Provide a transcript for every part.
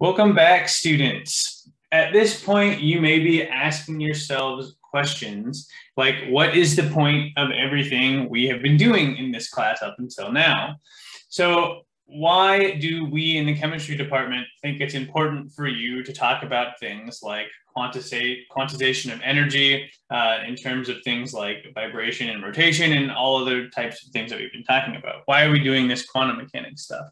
Welcome back, students. At this point, you may be asking yourselves questions like, what is the point of everything we have been doing in this class up until now? So why do we in the chemistry department think it's important for you to talk about things like quantization of energy uh, in terms of things like vibration and rotation and all other types of things that we've been talking about? Why are we doing this quantum mechanics stuff?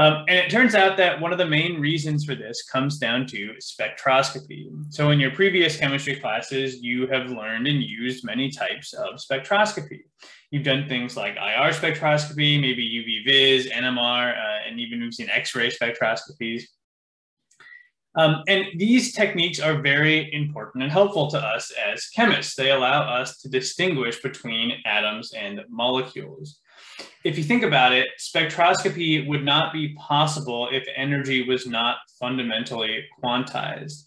Um, and it turns out that one of the main reasons for this comes down to spectroscopy. So in your previous chemistry classes, you have learned and used many types of spectroscopy. You've done things like IR spectroscopy, maybe UV vis, NMR, uh, and even we've seen X-ray spectroscopies. Um, and these techniques are very important and helpful to us as chemists. They allow us to distinguish between atoms and molecules if you think about it, spectroscopy would not be possible if energy was not fundamentally quantized.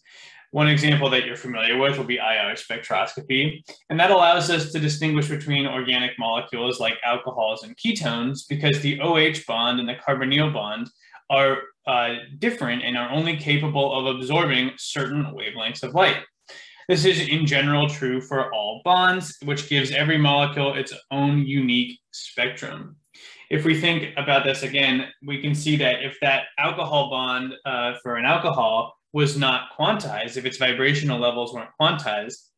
One example that you're familiar with will be IR spectroscopy, and that allows us to distinguish between organic molecules like alcohols and ketones because the OH bond and the carbonyl bond are uh, different and are only capable of absorbing certain wavelengths of light. This is in general true for all bonds, which gives every molecule its own unique spectrum. If we think about this again, we can see that if that alcohol bond uh, for an alcohol was not quantized, if its vibrational levels weren't quantized,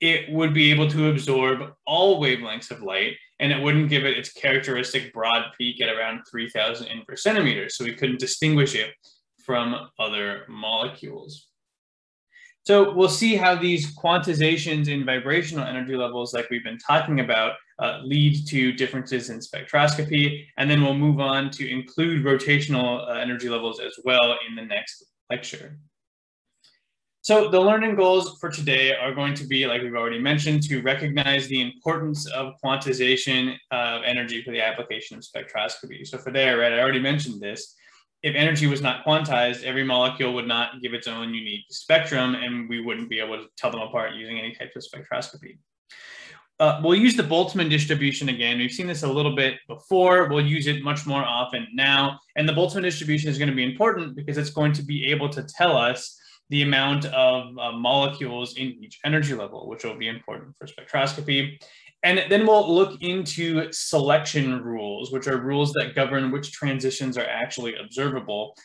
it would be able to absorb all wavelengths of light and it wouldn't give it its characteristic broad peak at around 3000 inverse centimeters. So we couldn't distinguish it from other molecules. So we'll see how these quantizations in vibrational energy levels, like we've been talking about, uh, lead to differences in spectroscopy. And then we'll move on to include rotational uh, energy levels as well in the next lecture. So the learning goals for today are going to be, like we've already mentioned, to recognize the importance of quantization of energy for the application of spectroscopy. So for there, right, I already mentioned this, if energy was not quantized, every molecule would not give its own unique spectrum and we wouldn't be able to tell them apart using any type of spectroscopy. Uh, we'll use the Boltzmann distribution again. We've seen this a little bit before. We'll use it much more often now. And the Boltzmann distribution is going to be important because it's going to be able to tell us the amount of uh, molecules in each energy level, which will be important for spectroscopy. And then we'll look into selection rules, which are rules that govern which transitions are actually observable.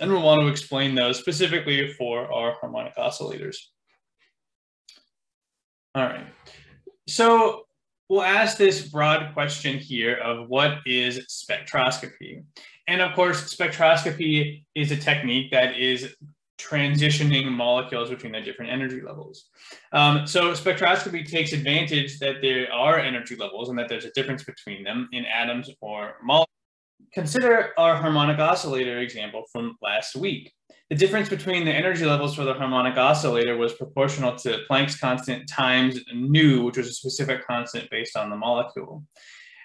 And we'll want to explain those specifically for our harmonic oscillators. All right. So we'll ask this broad question here of what is spectroscopy? And of course, spectroscopy is a technique that is transitioning molecules between the different energy levels. Um, so spectroscopy takes advantage that there are energy levels and that there's a difference between them in atoms or molecules. Consider our harmonic oscillator example from last week. The difference between the energy levels for the harmonic oscillator was proportional to Planck's constant times nu, which was a specific constant based on the molecule.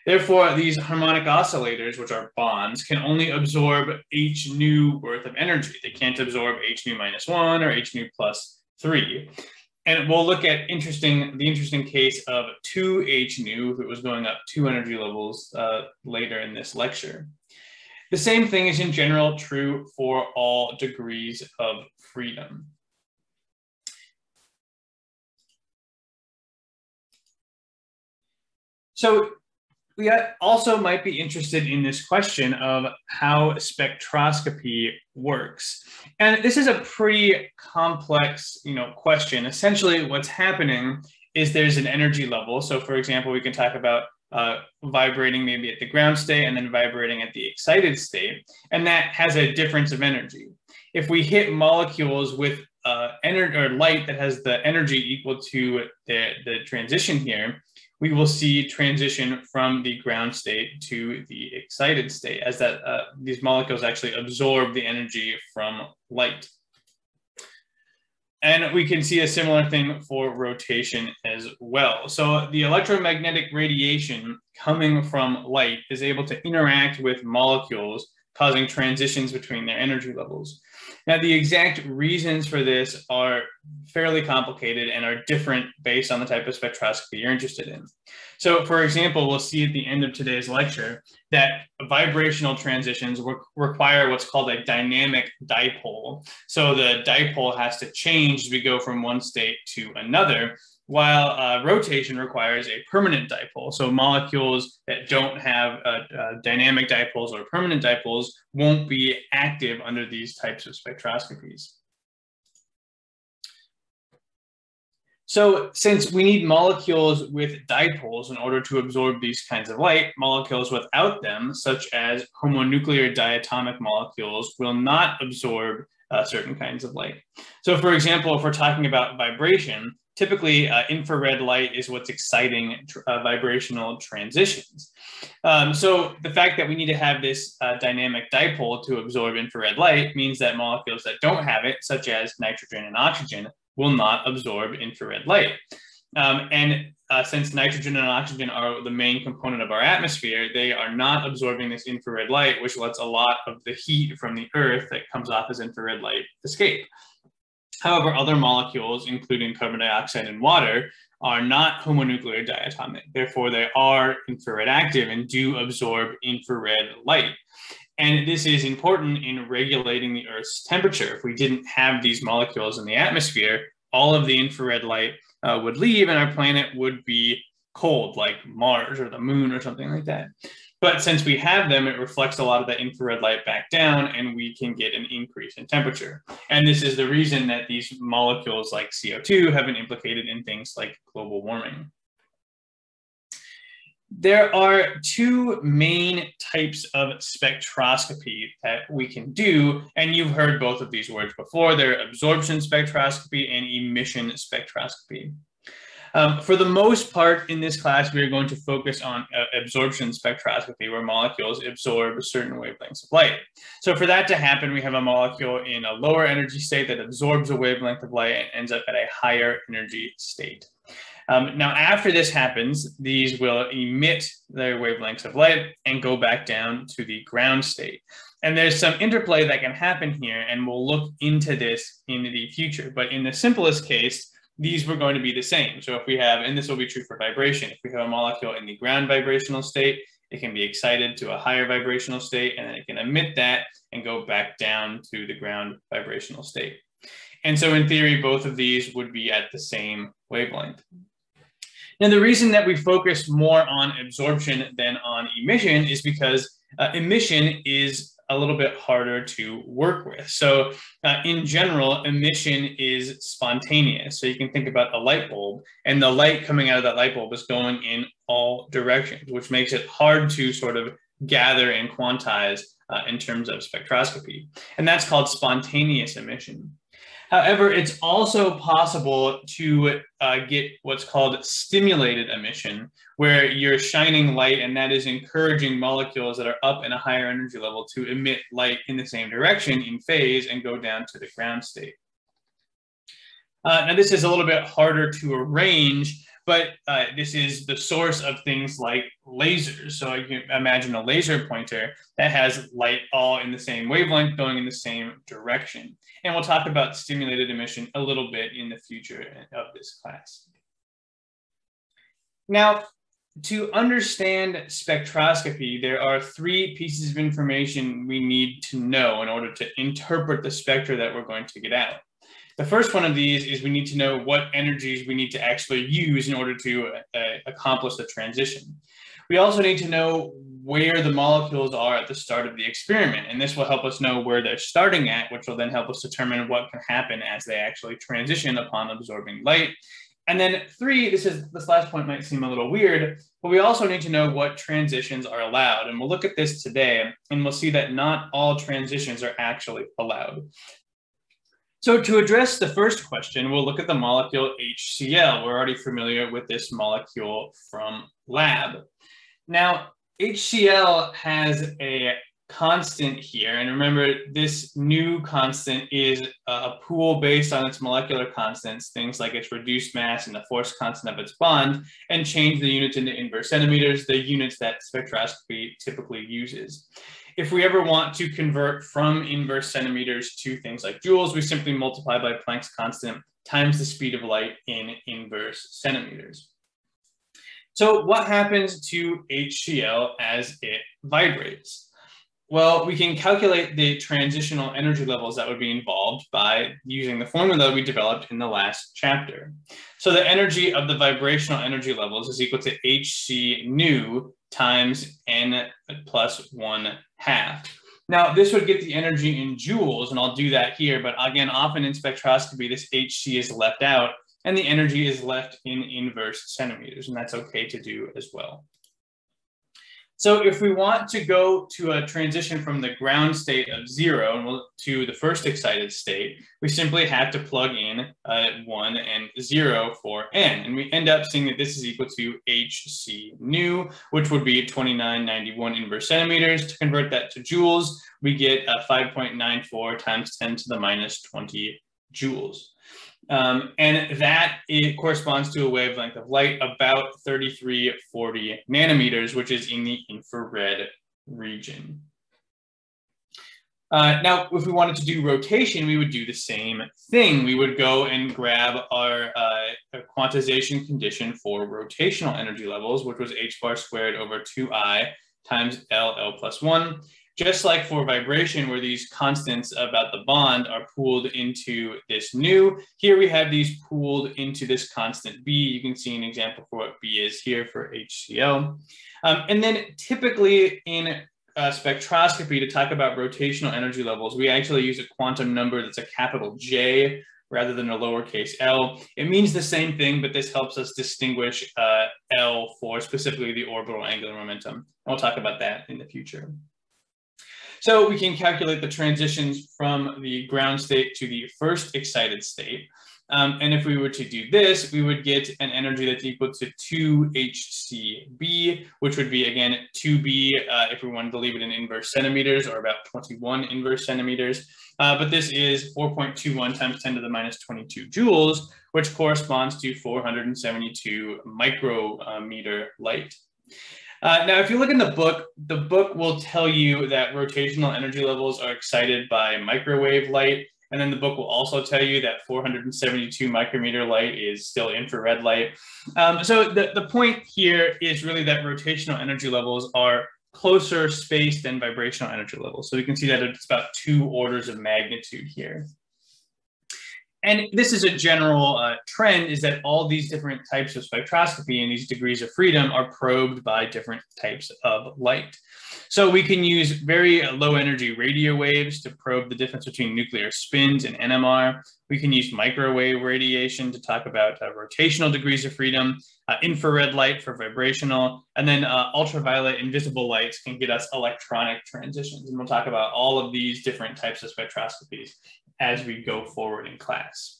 Therefore, these harmonic oscillators, which are bonds, can only absorb h nu worth of energy. They can't absorb h nu minus one or h nu plus three. And we'll look at interesting the interesting case of 2 h nu if it was going up two energy levels uh, later in this lecture. The same thing is in general true for all degrees of freedom. So we also might be interested in this question of how spectroscopy works. And this is a pretty complex, you know, question. Essentially, what's happening is there's an energy level. So for example, we can talk about uh, vibrating maybe at the ground state and then vibrating at the excited state. And that has a difference of energy. If we hit molecules with uh, energy or light that has the energy equal to the, the transition here, we will see transition from the ground state to the excited state as that uh, these molecules actually absorb the energy from light. And we can see a similar thing for rotation as well. So the electromagnetic radiation coming from light is able to interact with molecules causing transitions between their energy levels. Now, the exact reasons for this are fairly complicated and are different based on the type of spectroscopy you're interested in. So, for example, we'll see at the end of today's lecture that vibrational transitions re require what's called a dynamic dipole. So, the dipole has to change as we go from one state to another while uh, rotation requires a permanent dipole. So molecules that don't have uh, uh, dynamic dipoles or permanent dipoles won't be active under these types of spectroscopies. So since we need molecules with dipoles in order to absorb these kinds of light, molecules without them, such as homonuclear diatomic molecules, will not absorb uh, certain kinds of light. So for example, if we're talking about vibration, typically uh, infrared light is what's exciting uh, vibrational transitions. Um, so the fact that we need to have this uh, dynamic dipole to absorb infrared light means that molecules that don't have it, such as nitrogen and oxygen, will not absorb infrared light. Um, and uh, since nitrogen and oxygen are the main component of our atmosphere, they are not absorbing this infrared light, which lets a lot of the heat from the earth that comes off as infrared light escape. However, other molecules, including carbon dioxide and water, are not homonuclear diatomic. Therefore, they are infrared active and do absorb infrared light. And this is important in regulating the Earth's temperature. If we didn't have these molecules in the atmosphere, all of the infrared light uh, would leave and our planet would be cold, like Mars or the moon or something like that. But since we have them, it reflects a lot of the infrared light back down and we can get an increase in temperature. And this is the reason that these molecules like CO2 have been implicated in things like global warming. There are two main types of spectroscopy that we can do, and you've heard both of these words before. They're absorption spectroscopy and emission spectroscopy. Um, for the most part in this class, we are going to focus on uh, absorption spectroscopy, where molecules absorb certain wavelengths of light. So for that to happen, we have a molecule in a lower energy state that absorbs a wavelength of light and ends up at a higher energy state. Um, now, after this happens, these will emit their wavelengths of light and go back down to the ground state. And there's some interplay that can happen here, and we'll look into this in the future. But in the simplest case, these were going to be the same. So if we have, and this will be true for vibration, if we have a molecule in the ground vibrational state, it can be excited to a higher vibrational state, and then it can emit that and go back down to the ground vibrational state. And so in theory, both of these would be at the same wavelength. Now, the reason that we focus more on absorption than on emission is because uh, emission is a little bit harder to work with. So uh, in general, emission is spontaneous. So you can think about a light bulb and the light coming out of that light bulb is going in all directions, which makes it hard to sort of gather and quantize uh, in terms of spectroscopy. And that's called spontaneous emission. However, it's also possible to uh, get what's called stimulated emission, where you're shining light and that is encouraging molecules that are up in a higher energy level to emit light in the same direction in phase and go down to the ground state. Uh, now, this is a little bit harder to arrange, but uh, this is the source of things like lasers. So you can imagine a laser pointer that has light all in the same wavelength going in the same direction. And we'll talk about stimulated emission a little bit in the future of this class. Now, to understand spectroscopy, there are three pieces of information we need to know in order to interpret the spectra that we're going to get out. The first one of these is we need to know what energies we need to actually use in order to uh, accomplish the transition. We also need to know where the molecules are at the start of the experiment, and this will help us know where they're starting at, which will then help us determine what can happen as they actually transition upon absorbing light. And then three, this is this last point might seem a little weird, but we also need to know what transitions are allowed. And we'll look at this today, and we'll see that not all transitions are actually allowed. So to address the first question, we'll look at the molecule HCl. We're already familiar with this molecule from lab. Now, HCl has a constant here. And remember, this nu constant is a pool based on its molecular constants, things like its reduced mass and the force constant of its bond, and change the units into inverse centimeters, the units that spectroscopy typically uses. If we ever want to convert from inverse centimeters to things like joules, we simply multiply by Planck's constant times the speed of light in inverse centimeters. So what happens to HCl as it vibrates? Well, we can calculate the transitional energy levels that would be involved by using the formula that we developed in the last chapter. So the energy of the vibrational energy levels is equal to Hc nu times n plus one half. Now, this would get the energy in joules, and I'll do that here, but again, often in spectroscopy, this Hc is left out, and the energy is left in inverse centimeters, and that's okay to do as well. So if we want to go to a transition from the ground state of zero to the first excited state, we simply have to plug in uh, one and zero for n. And we end up seeing that this is equal to hc nu, which would be 2991 inverse centimeters. To convert that to joules, we get uh, 5.94 times 10 to the minus 20 joules. Um, and that it corresponds to a wavelength of light about 3340 nanometers, which is in the infrared region. Uh, now, if we wanted to do rotation, we would do the same thing. We would go and grab our uh, quantization condition for rotational energy levels, which was h bar squared over 2i times L, L plus 1. Just like for vibration, where these constants about the bond are pooled into this nu, here we have these pooled into this constant B. You can see an example for what B is here for HCl. Um, and then typically in uh, spectroscopy to talk about rotational energy levels, we actually use a quantum number that's a capital J rather than a lowercase l. It means the same thing, but this helps us distinguish uh, L for specifically the orbital angular momentum. And we'll talk about that in the future. So we can calculate the transitions from the ground state to the first excited state. Um, and if we were to do this, we would get an energy that's equal to 2hcb, which would be, again, 2b uh, if we wanted to leave it in inverse centimeters, or about 21 inverse centimeters. Uh, but this is 4.21 times 10 to the minus 22 joules, which corresponds to 472 micrometer light. Uh, now, if you look in the book, the book will tell you that rotational energy levels are excited by microwave light. And then the book will also tell you that 472 micrometer light is still infrared light. Um, so the, the point here is really that rotational energy levels are closer spaced than vibrational energy levels. So we can see that it's about two orders of magnitude here and this is a general uh, trend is that all these different types of spectroscopy and these degrees of freedom are probed by different types of light. So we can use very low energy radio waves to probe the difference between nuclear spins and NMR. We can use microwave radiation to talk about uh, rotational degrees of freedom, uh, infrared light for vibrational, and then uh, ultraviolet invisible lights can get us electronic transitions. And we'll talk about all of these different types of spectroscopies as we go forward in class.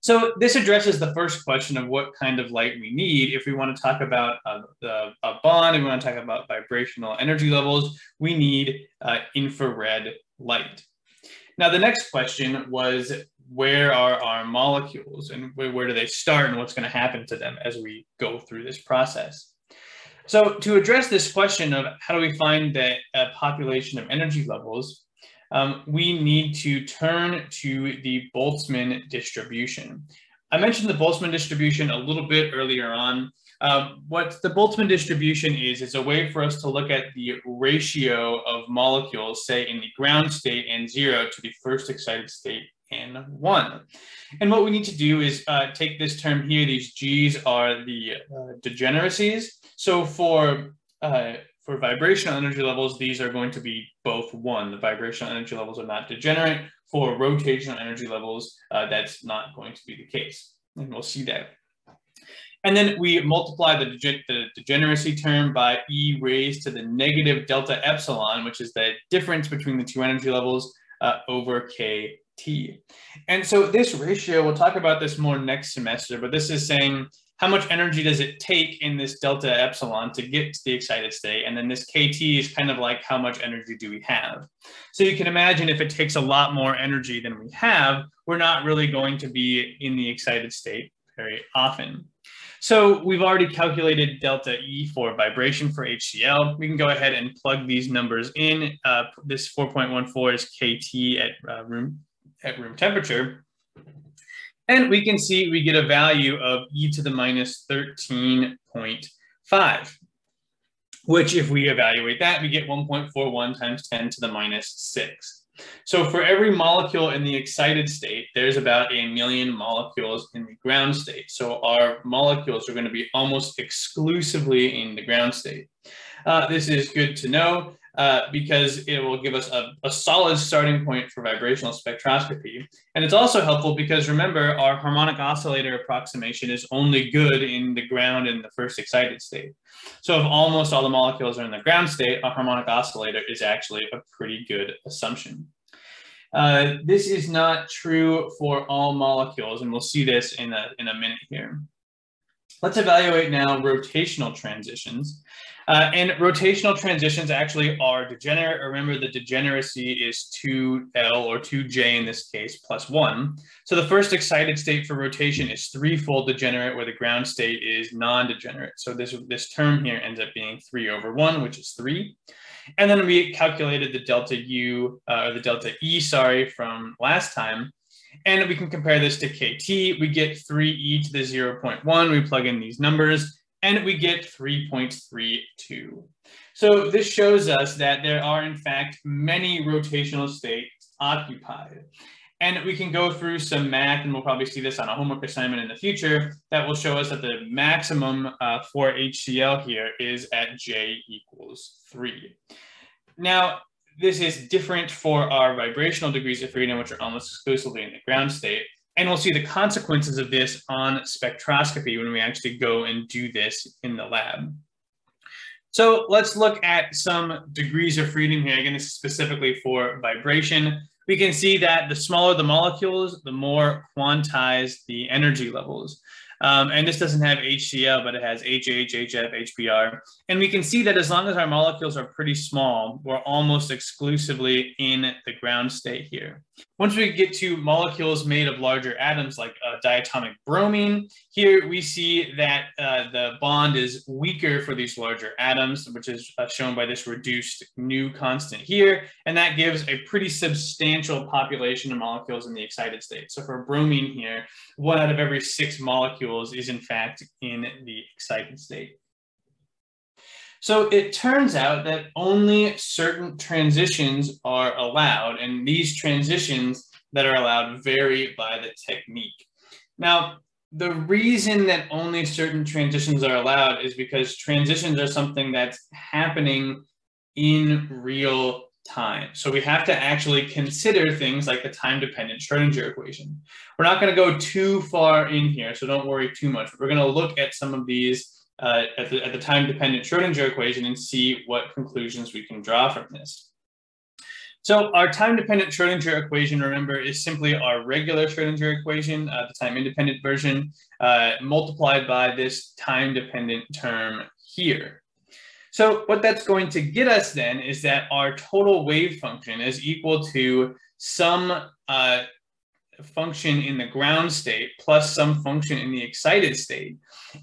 So this addresses the first question of what kind of light we need. If we want to talk about a bond and we want to talk about vibrational energy levels, we need uh, infrared light. Now, the next question was, where are our molecules and where, where do they start and what's going to happen to them as we go through this process? So to address this question of how do we find the uh, population of energy levels, um, we need to turn to the Boltzmann distribution. I mentioned the Boltzmann distribution a little bit earlier on. Um, what the Boltzmann distribution is, is a way for us to look at the ratio of molecules, say in the ground state and zero to the first excited state and one. And what we need to do is uh, take this term here, these G's are the uh, degeneracies. So for uh, for vibrational energy levels, these are going to be both one. The vibrational energy levels are not degenerate. For rotational energy levels, uh, that's not going to be the case. And we'll see that. And then we multiply the, the, degeneracy term by E raised to the negative delta epsilon, which is the difference between the two energy levels uh, over KT. And so this ratio, we'll talk about this more next semester, but this is saying how much energy does it take in this delta epsilon to get to the excited state? And then this KT is kind of like how much energy do we have? So you can imagine if it takes a lot more energy than we have, we're not really going to be in the excited state very often. So we've already calculated delta E for vibration for HCl. We can go ahead and plug these numbers in. Uh, this 4.14 is KT at uh, room at room temperature. And we can see we get a value of e to the minus 13.5, which if we evaluate that, we get 1.41 times 10 to the minus 6. So for every molecule in the excited state, there's about a million molecules in the ground state. So our molecules are going to be almost exclusively in the ground state. Uh, this is good to know uh, because it will give us a, a, solid starting point for vibrational spectroscopy. And it's also helpful because remember, our harmonic oscillator approximation is only good in the ground in the first excited state. So if almost all the molecules are in the ground state, a harmonic oscillator is actually a pretty good assumption. Uh, this is not true for all molecules, and we'll see this in a, in a minute here. Let's evaluate now rotational transitions. Uh, and rotational transitions actually are degenerate. Remember the degeneracy is 2L or 2J in this case plus 1. So the first excited state for rotation is threefold degenerate where the ground state is non-degenerate. So this, this term here ends up being 3 over 1, which is 3. And then we calculated the delta U, uh, or the delta E, sorry, from last time. And we can compare this to KT. We get 3e to the 0.1. We plug in these numbers and we get 3.32. So this shows us that there are in fact many rotational states occupied. And we can go through some math, and we'll probably see this on a homework assignment in the future, that will show us that the maximum uh, for HCl here is at J equals 3. Now, this is different for our vibrational degrees of freedom, which are almost exclusively in the ground state. And we'll see the consequences of this on spectroscopy when we actually go and do this in the lab. So let's look at some degrees of freedom here. Again, this is specifically for vibration. We can see that the smaller the molecules, the more quantized the energy levels. Um, and this doesn't have HCl, but it has HH, HF, HBr. And we can see that as long as our molecules are pretty small, we're almost exclusively in the ground state here. Once we get to molecules made of larger atoms like uh, diatomic bromine, here we see that uh, the bond is weaker for these larger atoms, which is uh, shown by this reduced nu constant here. And that gives a pretty substantial population of molecules in the excited state. So for bromine here, one out of every six molecules is in fact in the excited state. So it turns out that only certain transitions are allowed, and these transitions that are allowed vary by the technique. Now, the reason that only certain transitions are allowed is because transitions are something that's happening in real time. So we have to actually consider things like the time-dependent Schrodinger equation. We're not going to go too far in here, so don't worry too much. We're going to look at some of these uh, at, the, the time-dependent Schrodinger equation and see what conclusions we can draw from this. So our time-dependent Schrodinger equation, remember, is simply our regular Schrodinger equation, uh, the time-independent version, uh, multiplied by this time-dependent term here. So what that's going to get us then is that our total wave function is equal to some uh, function in the ground state plus some function in the excited state.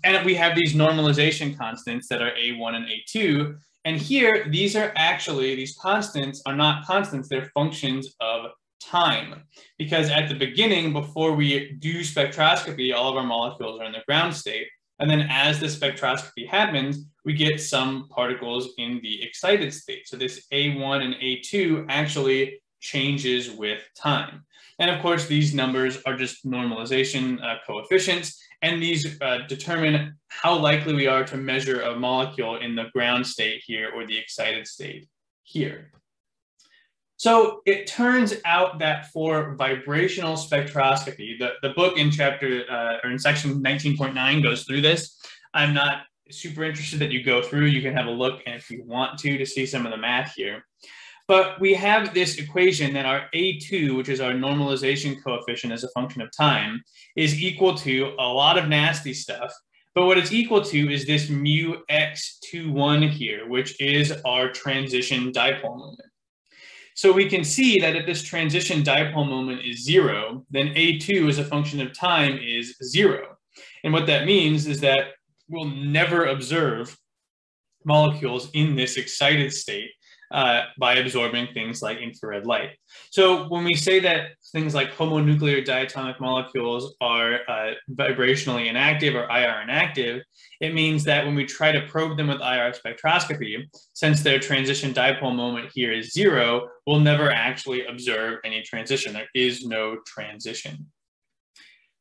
And we have these normalization constants that are A1 and A2. And here, these are actually, these constants are not constants, they're functions of time. Because at the beginning, before we do spectroscopy, all of our molecules are in the ground state. And then as the spectroscopy happens, we get some particles in the excited state. So this A1 and A2 actually changes with time. And of course, these numbers are just normalization uh, coefficients, and these uh, determine how likely we are to measure a molecule in the ground state here or the excited state here. So it turns out that for vibrational spectroscopy, the, the book in chapter uh, or in section 19.9 goes through this. I'm not super interested that you go through. You can have a look and if you want to to see some of the math here. But we have this equation that our A2, which is our normalization coefficient as a function of time, is equal to a lot of nasty stuff. But what it's equal to is this mu x21 here, which is our transition dipole moment. So we can see that if this transition dipole moment is zero, then A2 as a function of time is zero. And what that means is that we'll never observe molecules in this excited state uh, by absorbing things like infrared light. So when we say that things like homonuclear diatomic molecules are uh, vibrationally inactive or IR inactive, it means that when we try to probe them with IR spectroscopy, since their transition dipole moment here is zero, we'll never actually observe any transition. There is no transition.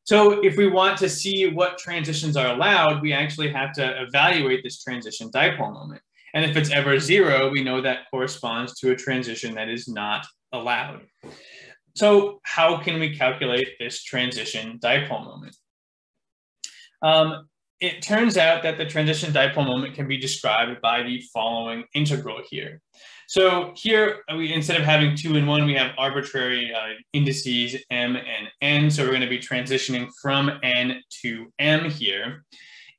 So if we want to see what transitions are allowed, we actually have to evaluate this transition dipole moment. And if it's ever zero, we know that corresponds to a transition that is not allowed. So how can we calculate this transition dipole moment? Um, it turns out that the transition dipole moment can be described by the following integral here. So here, we instead of having two and one, we have arbitrary uh, indices m and n. So we're going to be transitioning from n to m here.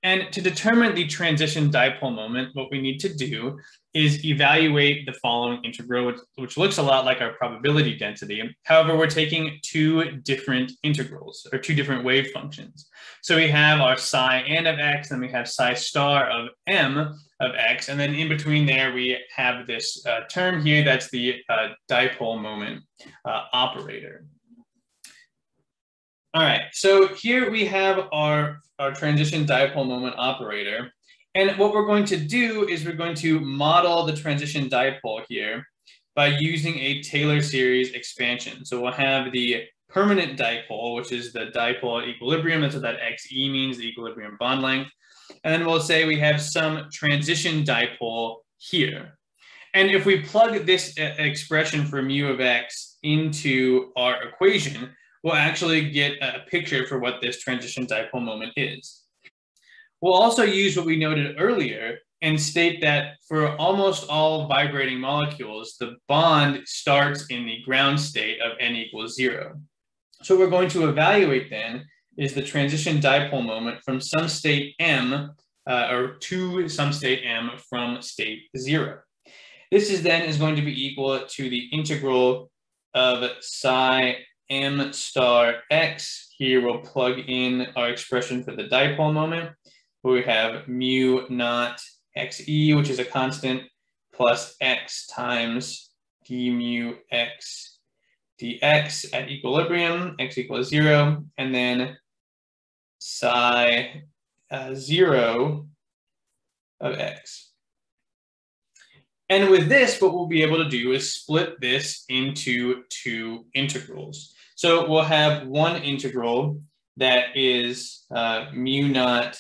And to determine the transition dipole moment, what we need to do is evaluate the following integral, which, which, looks a lot like our probability density. However, we're taking two different integrals or two different wave functions. So we have our psi n of x, and we have psi star of m of x. And then in between there, we have this uh, term here that's the uh, dipole moment uh, operator. All right, so here we have our, our transition dipole moment operator. And what we're going to do is we're going to model the transition dipole here by using a Taylor series expansion. So we'll have the permanent dipole, which is the dipole equilibrium. That's what that XE means, the equilibrium bond length. And then we'll say we have some transition dipole here. And if we plug this uh, expression for mu of x into our equation, we'll actually get a picture for what this transition dipole moment is. We'll also use what we noted earlier and state that for almost all vibrating molecules, the bond starts in the ground state of n equals zero. So we're going to evaluate then is the transition dipole moment from some state m uh, or to some state m from state zero. This is then is going to be equal to the integral of psi m star x. Here we'll plug in our expression for the dipole moment, where we have mu naught xe, which is a constant, plus x times d mu x dx at equilibrium, x equals zero, and then psi uh, zero of x. And with this, what we'll be able to do is split this into two integrals. So we'll have one integral that is uh, mu naught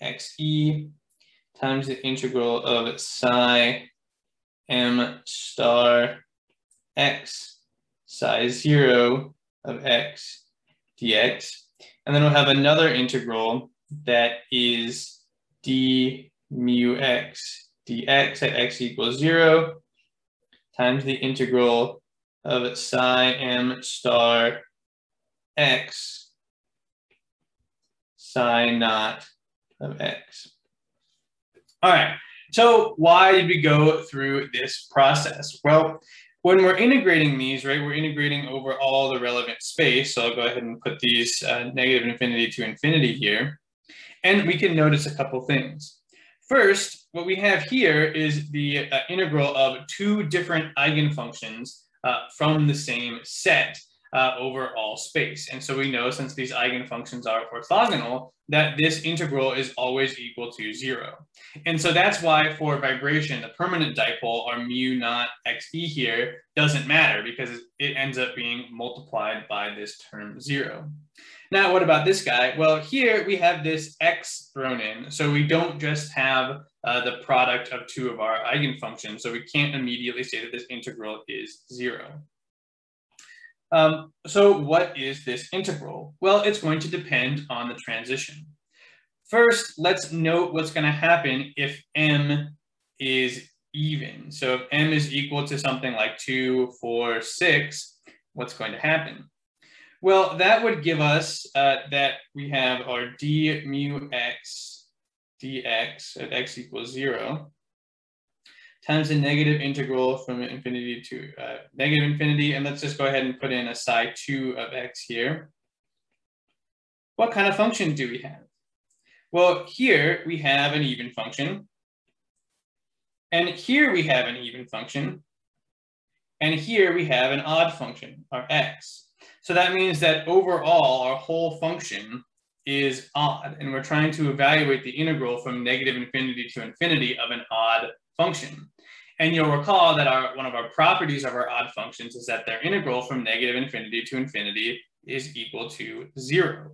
xe times the integral of psi m star x psi 0 of x dx. And then we'll have another integral that is d mu x dx at x equals 0 times the integral of psi m star x psi naught of x. All right, so why did we go through this process? Well, when we're integrating these, right, we're integrating over all the relevant space. So I'll go ahead and put these uh, negative infinity to infinity here. And we can notice a couple things. First, what we have here is the uh, integral of two different eigenfunctions uh, from the same set uh, over all space. And so we know since these eigenfunctions are orthogonal, that this integral is always equal to zero. And so that's why for vibration, the permanent dipole, or mu naught xe here, doesn't matter because it ends up being multiplied by this term zero. Now, what about this guy? Well, here we have this x thrown in. So we don't just have uh, the product of two of our eigenfunctions. So we can't immediately say that this integral is zero. Um, so what is this integral? Well, it's going to depend on the transition. First, let's note what's going to happen if m is even. So if m is equal to something like 2, 4, 6, what's going to happen? Well, that would give us uh, that we have our d mu x dx at x equals 0 times the negative integral from infinity to uh, negative infinity. And let's just go ahead and put in a psi 2 of x here. What kind of function do we have? Well, here we have an even function. And here we have an even function. And here we have an odd function, our x. So that means that overall, our whole function is odd, and we're trying to evaluate the integral from negative infinity to infinity of an odd function. And you'll recall that our one of our properties of our odd functions is that their integral from negative infinity to infinity is equal to zero.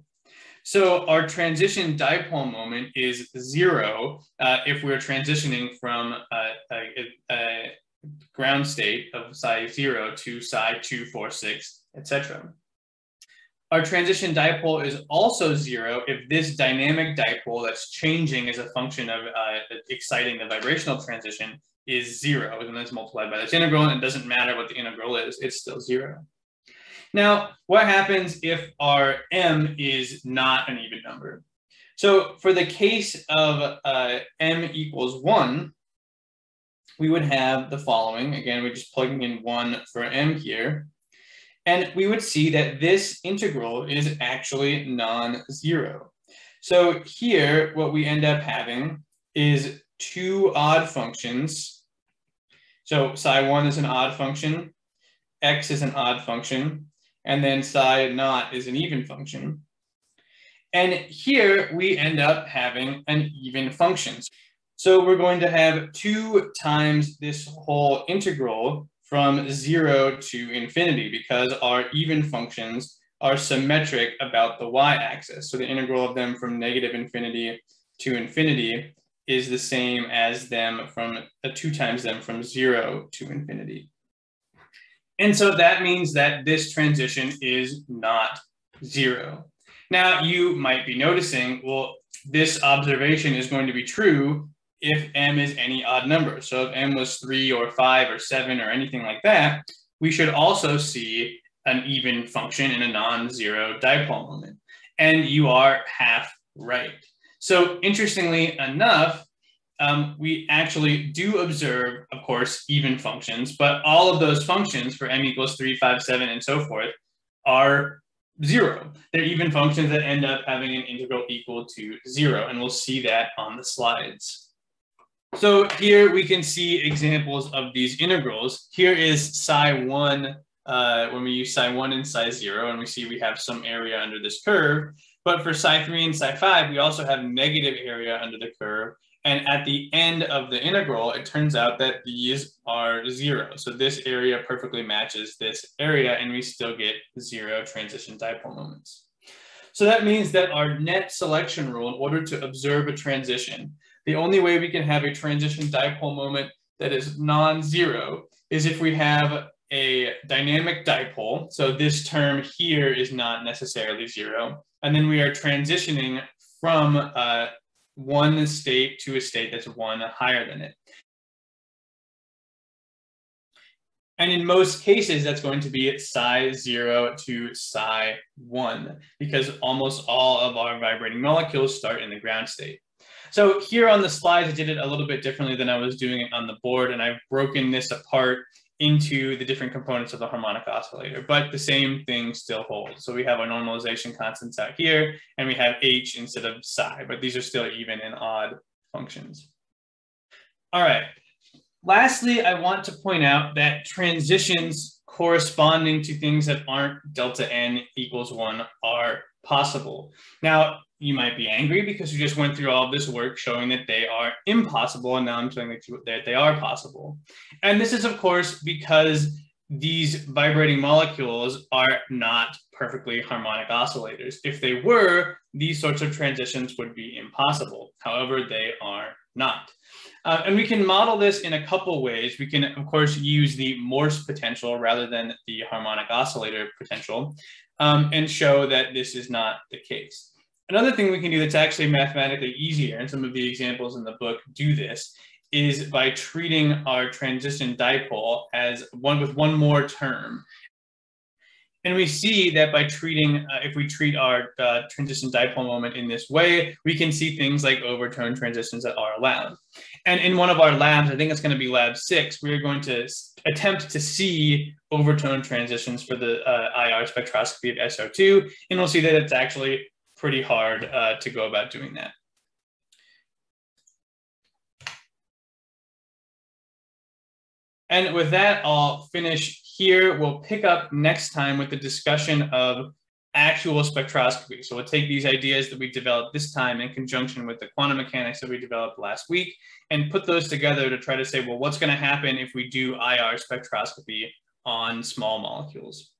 So our transition dipole moment is zero uh, if we're transitioning from a, a, a, ground state of psi zero to psi two, four, six, etc. Our transition dipole is also zero if this dynamic dipole that's changing as a function of uh, exciting the vibrational transition is zero, and then it's multiplied by this integral, and it doesn't matter what the integral is, it's still zero. Now, what happens if our m is not an even number? So for the case of uh, m equals 1, we would have the following. Again, we're just plugging in 1 for m here. And we would see that this integral is actually non-zero. So here, what we end up having is two odd functions. So psi 1 is an odd function, x is an odd function, and then psi naught is an even function. And here we end up having an even function. So we're going to have two times this whole integral from zero to infinity because our even functions are symmetric about the y-axis. So the integral of them from negative infinity to infinity is the same as them from uh, two times them from zero to infinity. And so that means that this transition is not zero. Now you might be noticing, well, this observation is going to be true if m is any odd number. So if m was three or five or seven or anything like that, we should also see an even function in a non-zero dipole moment. And you are half right. So interestingly enough, um, we actually do observe, of course, even functions, but all of those functions for m equals 3, 5, 7, and so forth are zero. They're even functions that end up having an integral equal to zero, and we'll see that on the slides. So here we can see examples of these integrals. Here is psi 1, uh, when we use psi 1 and psi 0, and we see we have some area under this curve. But for psi 3 and psi 5, we also have negative area under the curve, and at the end of the integral, it turns out that these are zero. So this area perfectly matches this area and we still get zero transition dipole moments. So that means that our net selection rule, in order to observe a transition, the only way we can have a transition dipole moment that is non-zero is if we have a dynamic dipole. So this term here is not necessarily zero. And then we are transitioning from uh, one state to a state that's one higher than it. And in most cases, that's going to be psi 0 to psi 1, because almost all of our vibrating molecules start in the ground state. So here on the slides, I did it a little bit differently than I was doing it on the board, and I've broken this apart into the different components of the harmonic oscillator, but the same thing still holds. So we have our normalization constants out here, and we have h instead of psi, but these are still even and odd functions. All right. Lastly, I want to point out that transitions corresponding to things that aren't delta n equals one are possible. Now, you might be angry because you just went through all of this work showing that they are impossible, and now I'm showing that they are possible. And this is, of course, because these vibrating molecules are not perfectly harmonic oscillators. If they were, these sorts of transitions would be impossible. However, they are not. Uh, and we can model this in a couple ways. We can, of course, use the Morse potential rather than the harmonic oscillator potential um, and show that this is not the case. Another thing we can do that's actually mathematically easier, and some of the examples in the book do this, is by treating our transition dipole as one with one more term. And we see that by treating, uh, if we treat our uh, transition dipole moment in this way, we can see things like overtone transitions that are allowed. And in one of our labs, I think it's going to be lab six, we're going to attempt to see overtone transitions for the uh, IR spectroscopy of SO2, and we'll see that it's actually pretty hard uh, to go about doing that. And with that, I'll finish here. We'll pick up next time with the discussion of actual spectroscopy. So we'll take these ideas that we developed this time in conjunction with the quantum mechanics that we developed last week and put those together to try to say, well, what's going to happen if we do IR spectroscopy on small molecules?